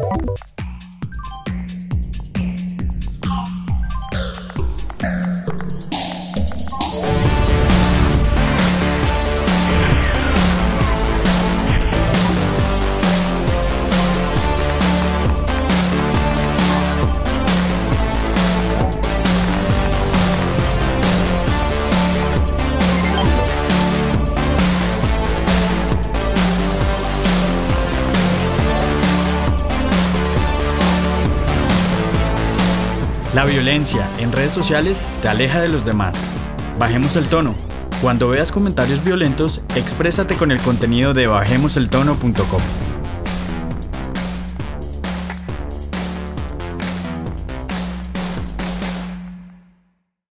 You. La violencia en redes sociales te aleja de los demás. Bajemos el tono. Cuando veas comentarios violentos, exprésate con el contenido de bajemoseltono.com.